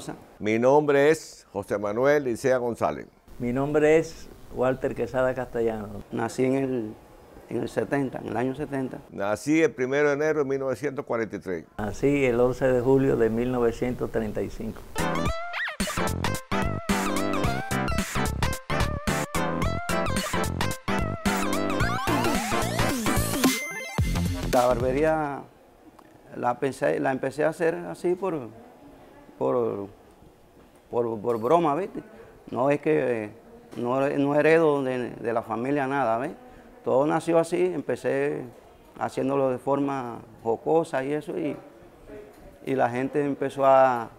Espinosa. Mi nombre es José Manuel Licea González. Mi nombre es Walter Quesada Castellano. Nací en el, en el 70, en el año 70. Nací el 1 de enero de 1943. Nací el 11 de julio de 1935. La barbería la, pensé, la empecé a hacer así por, por, por, por broma, ¿viste? No es que no, no heredo de, de, la familia nada, ¿ves? Todo nació así, empecé haciéndolo de forma jocosa y eso, y, y la gente empezó a,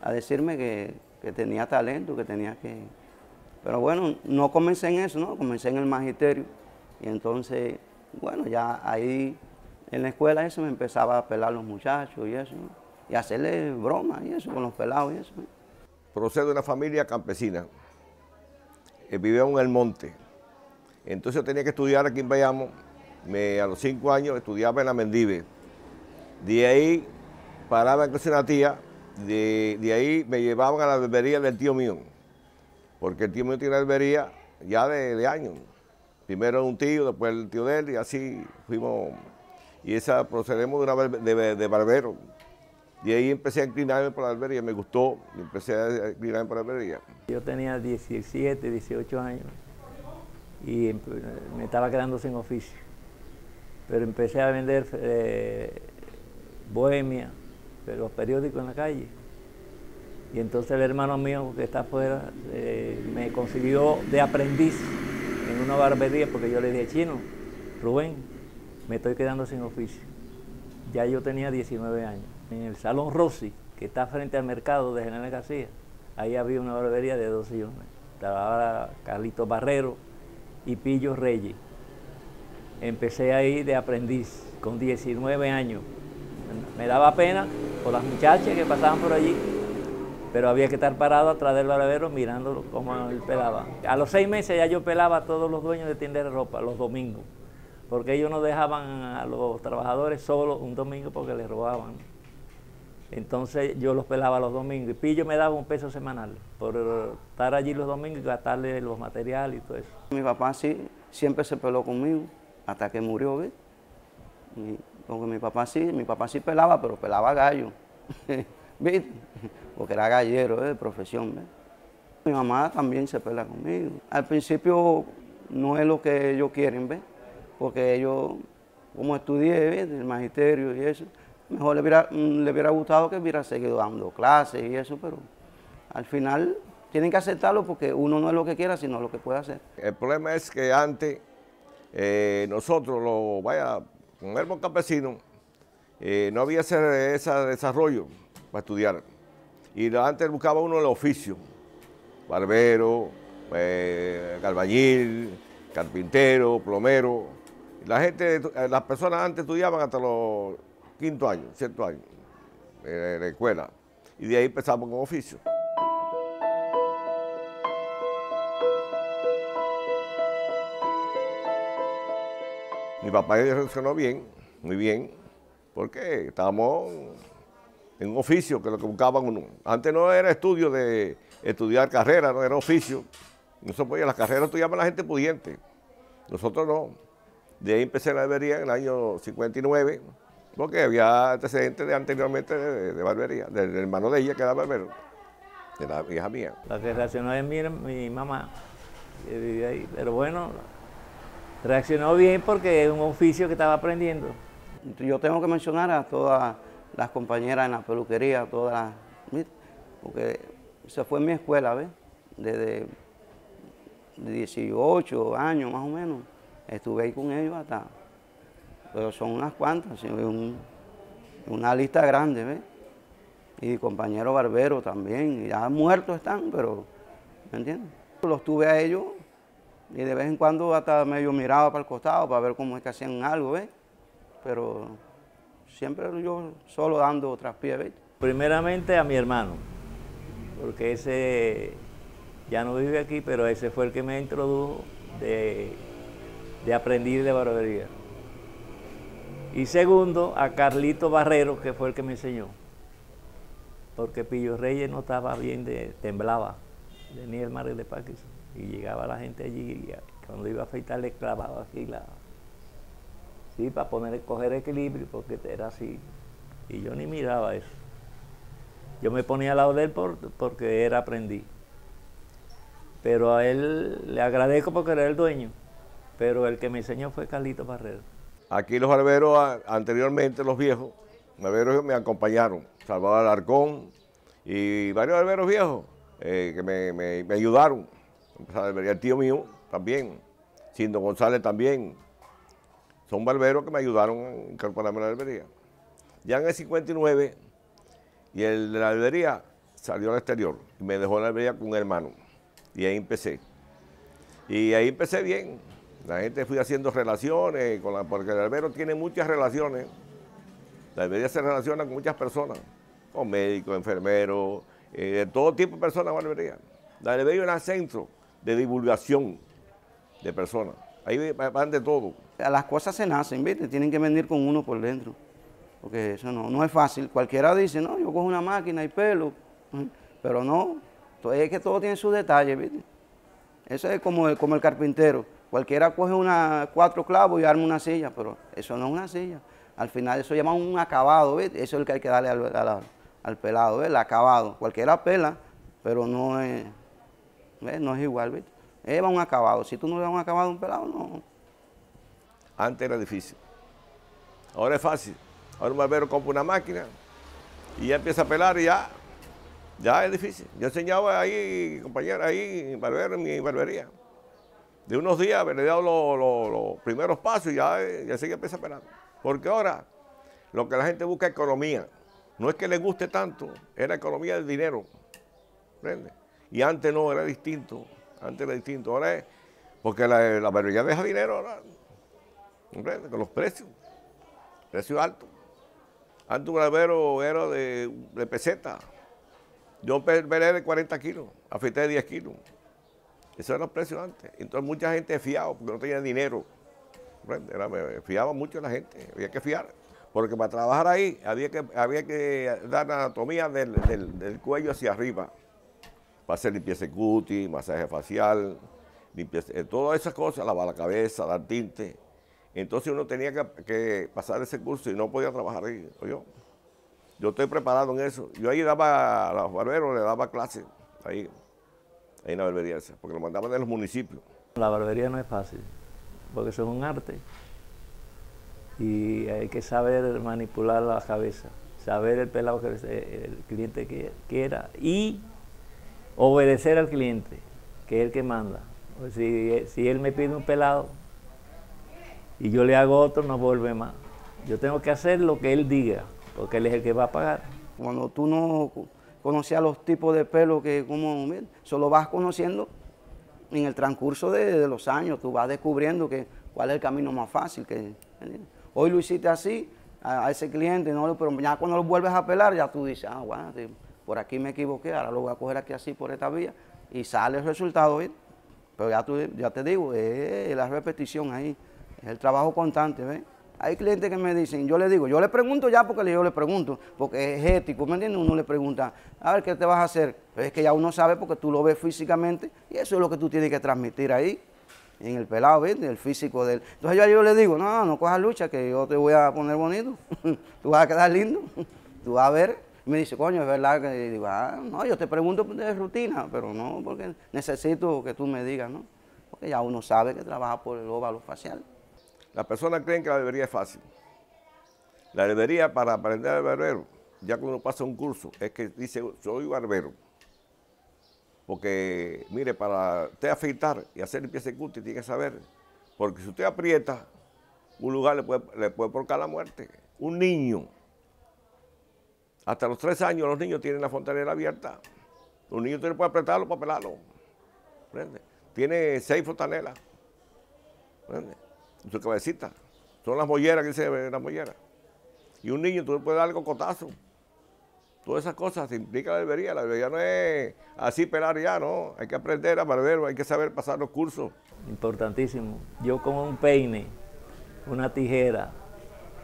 a decirme que, que, tenía talento, que tenía que... Pero bueno, no comencé en eso, ¿no? Comencé en el magisterio, y entonces, bueno, ya ahí en la escuela eso me empezaba a pelar los muchachos y eso, y hacerle bromas y eso con los pelados y eso. Procedo de una familia campesina, que vivía en el monte. Entonces yo tenía que estudiar aquí en Bayamo, me, a los cinco años estudiaba en la Mendive. De ahí paraba en casa una tía, de, de, ahí me llevaban a la albería del tío mío, porque el tío mío tiene albería ya de, de años. Primero un tío, después el tío de él, y así fuimos y esa procedemos de, una, de, barbero. Y ahí empecé a inclinarme por la barbería, me gustó, empecé a inclinarme por la barbería. Yo tenía 17, 18 años y me estaba quedando sin oficio. Pero empecé a vender eh, bohemia, los periódicos en la calle. Y entonces el hermano mío que está afuera eh, me consiguió de aprendiz en una barbería porque yo le dije, chino, Rubén, me estoy quedando sin oficio. Ya yo tenía 19 años. En el Salón Rossi, que está frente al mercado de General García, ahí había una barbería de dos sillones. Estaba Carlito Barrero y Pillo Reyes. Empecé ahí de aprendiz con 19 años. Me daba pena por las muchachas que pasaban por allí, pero había que estar parado atrás del barbero mirándolo cómo él pelaba. A los seis meses ya yo pelaba a todos los dueños de tiendas de ropa, los domingos porque ellos no dejaban a los trabajadores solos un domingo porque les robaban. Entonces yo los pelaba los domingos y Pillo me daba un peso semanal por estar allí los domingos y gastarle los materiales y todo eso. Mi papá sí, siempre se peló conmigo hasta que murió, ¿ves? Porque mi papá sí, mi papá sí pelaba, pero pelaba gallo, ¿viste? Porque era gallero ¿eh? de profesión, ¿ves? Mi mamá también se pela conmigo. Al principio no es lo que ellos quieren, ¿ves? porque yo, como estudié el magisterio y eso, mejor le hubiera, le hubiera gustado que hubiera seguido dando clases y eso, pero al final tienen que aceptarlo porque uno no es lo que quiera, sino lo que puede hacer. El problema es que antes eh, nosotros, lo, vaya, con el campesino, eh, no había ese, desarrollo para estudiar. Y antes buscaba uno el oficio, barbero, eh, carpintero, plomero, la gente, las personas antes estudiaban hasta los quinto años, cierto año, en la escuela. Y de ahí empezamos con oficio. Mi papá reaccionó bien, muy bien, porque estábamos en un oficio que lo que buscaban uno. Antes no era estudio de estudiar carrera, no era oficio. No se podía, las carreras estudiaban la gente pudiente. Nosotros no. De ahí empecé la barbería en el año 59, porque había antecedentes de anteriormente de, de barbería, del hermano de ella que era barbero, de la hija mía. La que reaccionó es mi, mi mamá, que vivía ahí, pero bueno, reaccionó bien porque es un oficio que estaba aprendiendo. Yo tengo que mencionar a todas las compañeras en la peluquería, todas, porque esa fue mi escuela, ¿ves? Desde 18 años más o menos estuve ahí con ellos hasta, pero son unas cuantas, un, una lista grande, ¿ves? Y compañeros barberos también, ya muertos están, pero, ¿me entiendes? Los tuve a ellos y de vez en cuando hasta medio miraba para el costado para ver cómo es que hacían algo, ¿ves? Pero siempre yo solo dando traspié, ¿ves? Primeramente a mi hermano, porque ese ya no vive aquí, pero ese fue el que me introdujo de de aprender de barbería. Y segundo, a Carlito Barrero, que fue el que me enseñó. porque Pillo Reyes no estaba bien, de, temblaba, tenía el mar de Parkinson. Y llegaba la gente allí y cuando iba a afeitar le clavaba así la... Sí, para poner, coger equilibrio, porque era así. Y yo ni miraba eso. Yo me ponía al lado de él porque era aprendiz. Pero a él le agradezco porque era el dueño. Pero el que me enseñó fue Carlito Barrero. Aquí los barberos, anteriormente los viejos, barberos me acompañaron. Salvador Alarcón y varios barberos viejos eh, que me, me, ayudaron. El tío mío también, Cindo González también. Son barberos que me ayudaron a incorporarme a la barbería. Ya en el 59, y el de la barbería salió al exterior y me dejó en la barbería con un hermano. Y ahí empecé. Y ahí empecé bien. La gente fui haciendo relaciones, con la, porque el barbero tiene muchas relaciones. La barbería se relaciona con muchas personas, con médicos, enfermeros, eh, de todo tipo de personas barbería. La barbería es un centro de divulgación de personas. Ahí van de todo. Las cosas se nacen, ¿viste? Tienen que venir con uno por dentro. Porque eso no, no es fácil. Cualquiera dice, no, yo cojo una máquina y pelo. Pero no, es que todo tiene sus detalles, ¿viste? Eso es como, como el carpintero. Cualquiera coge una, cuatro clavos y arma una silla, pero eso no es una silla. Al final eso llama un acabado, ¿viste? Eso es el que hay que darle al, pelado, ¿ves? El acabado. Cualquiera pela, pero no es, No es igual, ¿viste? Es un acabado. Si tú no le das un acabado a un pelado, no. Antes era difícil. Ahora es fácil. Ahora un barbero compra una máquina y ya empieza a pelar y ya ya es difícil. Yo enseñaba ahí, compañera, ahí, barbero, en mi barbería. De unos días le he dado los, primeros pasos y ya, ya sigue pelar. Porque ahora lo que la gente busca es economía. No es que le guste tanto, era economía del dinero. ¿Entiendes? Y antes no, era distinto. Antes era distinto. Ahora es, porque la, la barbería deja dinero ahora. ¿Entiendes? Con los precios. Precios altos. Antes un barbero era de, de peseta. Yo pelé de 40 kilos, afeité de 10 kilos. Esos eran los precios antes. Entonces mucha gente fiaba porque no tenía dinero. Era, fiaba mucho la gente, había que fiar. Porque para trabajar ahí había que, había que dar anatomía del, cuello hacia arriba. Para hacer limpieza cutis, masaje facial, limpieza, eh, todas esas cosas, lavar la cabeza, dar tinte. Entonces uno tenía que, que pasar ese curso y no podía trabajar ahí. Yo. Yo estoy preparado en eso. Yo ahí daba a los barberos, le daba clases, ahí en la barbería esa, porque lo mandaban de los municipios. La barbería no es fácil, porque eso es un arte. Y hay que saber manipular la cabeza, saber el pelado que el cliente quiera y obedecer al cliente, que es el que manda. Si, si él me pide un pelado y yo le hago otro, no vuelve más. Yo tengo que hacer lo que él diga porque él es el que va a pagar. Cuando tú no conocías los tipos de pelo que como solo vas conociendo en el transcurso de, los años, tú vas descubriendo que cuál es el camino más fácil. Que, hoy lo hiciste así a, ese cliente, ¿no? pero ya cuando lo vuelves a pelar, ya tú dices, ah, bueno, por aquí me equivoqué, ahora lo voy a coger aquí así por esta vía y sale el resultado. Pero ya, tú, ya te digo, es la repetición ahí, es el trabajo constante. ¿ves? Hay clientes que me dicen, yo le digo, yo le pregunto ya porque yo le pregunto, porque es ético, ¿me entiendes? Uno le pregunta, a ver, ¿qué te vas a hacer? Pero es que ya uno sabe porque tú lo ves físicamente y eso es lo que tú tienes que transmitir ahí, en el pelado, ¿ves? El físico de él. Entonces yo, yo le digo, no, no cojas lucha, que yo te voy a poner bonito, tú vas a quedar lindo, tú vas a ver. Me dice, coño, es verdad que digo, ah, no, yo te pregunto de rutina, pero no, porque necesito que tú me digas, ¿no? Porque ya uno sabe que trabaja por el óvalo facial. Las personas creen que la barbería es fácil. La barbería para aprender al barbero, ya cuando uno pasa un curso, es que dice, soy barbero. Porque, mire, para usted afeitar y hacer limpieza de cutis, tiene que saber. Porque si usted aprieta, un lugar le puede, le puede provocar la muerte. Un niño, hasta los tres años los niños tienen la fontanera abierta. Un niño tiene que apretarlo para pelarlo. Tiene seis fontanelas su cabecita. Son las molleras que se ven, las molleras. Y un niño, tú le puedes dar algo cotazo. Todas esas cosas se implica la barbería. La barbería no es así pelar ya, ¿no? Hay que aprender a barbero, hay que saber pasar los cursos. Importantísimo. Yo con un peine, una tijera,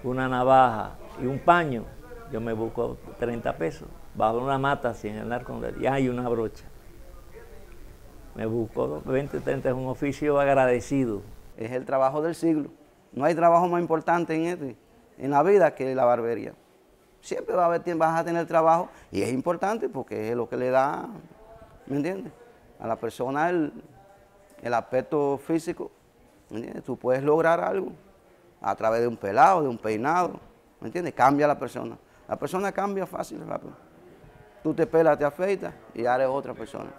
una navaja y un paño, yo me busco 30 pesos, bajo una mata sin andar con y hay una brocha. Me busco 20, 30, es un oficio agradecido. Es el trabajo del siglo. No hay trabajo más importante en, este, en la vida que la barbería. Siempre va a haber, vas a tener trabajo y es importante porque es lo que le da, ¿me entiendes? A la persona el, el aspecto físico, ¿me entiendes? Tú puedes lograr algo a través de un pelado, de un peinado, ¿me entiendes? Cambia la persona. La persona cambia fácil, rápido. Tú te pelas, te afeitas y ya eres otra persona.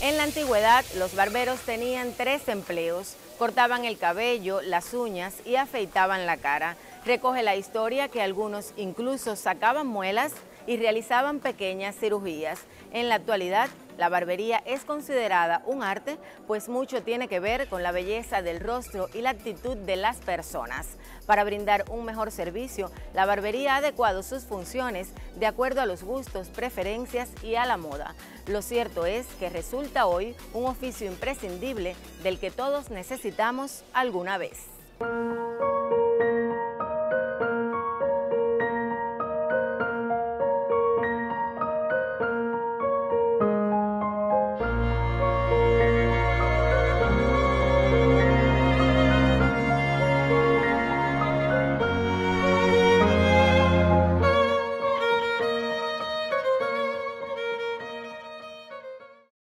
En la antigüedad, los barberos tenían tres empleos. Cortaban el cabello, las uñas y afeitaban la cara. Recoge la historia que algunos incluso sacaban muelas y realizaban pequeñas cirugías. En la actualidad, la barbería es considerada un arte, pues mucho tiene que ver con la belleza del rostro y la actitud de las personas. Para brindar un mejor servicio, la barbería ha adecuado sus funciones de acuerdo a los gustos, preferencias y a la moda. Lo cierto es que resulta hoy un oficio imprescindible del que todos necesitamos alguna vez.